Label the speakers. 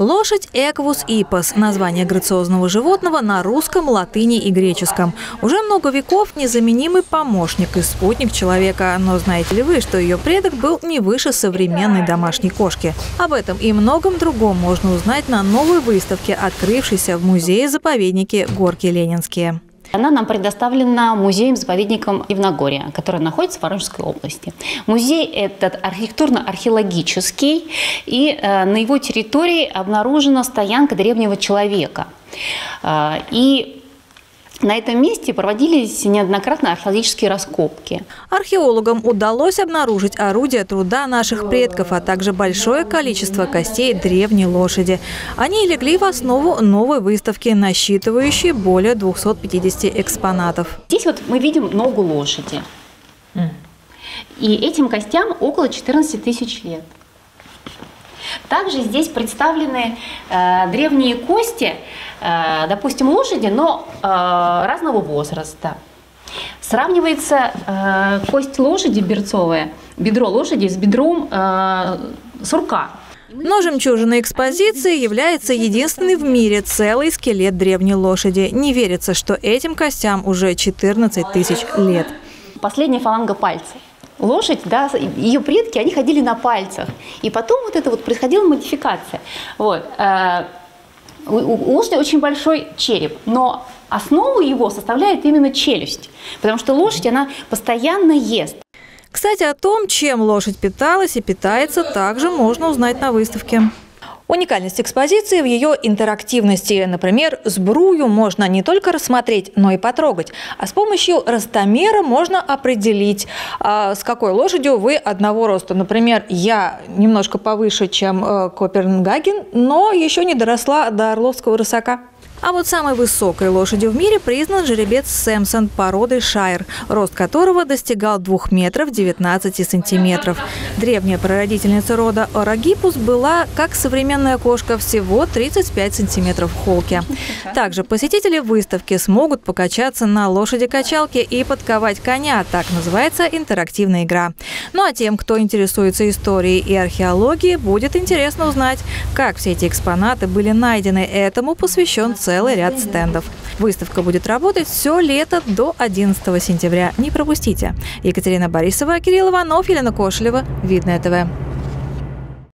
Speaker 1: Лошадь Эквус ипос – название грациозного животного на русском, латыни и греческом. Уже много веков незаменимый помощник и спутник человека. Но знаете ли вы, что ее предок был не выше современной домашней кошки? Об этом и многом другом можно узнать на новой выставке, открывшейся в музее-заповеднике «Горки Ленинские».
Speaker 2: Она нам предоставлена музеем-заповедником Ивногория, который находится в Воронежской области. Музей этот архитектурно-археологический, и э, на его территории обнаружена стоянка древнего человека. Э, и на этом месте проводились неоднократно археологические раскопки.
Speaker 1: Археологам удалось обнаружить орудия труда наших предков, а также большое количество костей древней лошади. Они легли в основу новой выставки, насчитывающей более 250 экспонатов.
Speaker 2: Здесь вот мы видим ногу лошади. И этим костям около 14 тысяч лет. Также здесь представлены э, древние кости, э, допустим, лошади, но э, разного возраста. Сравнивается э, кость лошади берцовая, бедро лошади с бедром э, сурка.
Speaker 1: Но жемчужиной экспозиции является единственный в мире целый скелет древней лошади. Не верится, что этим костям уже 14 тысяч лет.
Speaker 2: Последняя фаланга пальца лошадь, да, ее предки, они ходили на пальцах. И потом вот это вот происходила модификация. Вот. Э, у лошади очень большой череп, но основу его составляет именно челюсть, потому что лошадь, она постоянно ест.
Speaker 1: Кстати, о том, чем лошадь питалась и питается, также можно узнать на выставке. Уникальность экспозиции в ее интерактивности. Например, сбрую можно не только рассмотреть, но и потрогать. А с помощью ростомера можно определить, а, с какой лошадью вы одного роста. Например, я немножко повыше, чем э, Копенгаген, но еще не доросла до Орловского рысака. А вот самой высокой лошадью в мире признан жеребец Сэмсон породы Шайр, рост которого достигал 2 метров 19 сантиметров. Древняя прародительница рода Орагипус была, как современная кошка, всего 35 сантиметров в холке. Также посетители выставки смогут покачаться на лошади-качалке и подковать коня. Так называется интерактивная игра. Ну а тем, кто интересуется историей и археологией, будет интересно узнать, как все эти экспонаты были найдены. Этому посвящен целый целый ряд стендов. Выставка будет работать все лето до 11 сентября. Не пропустите. Екатерина Борисова, Кирилл Иванов, Елена Кошелева. Видное ТВ.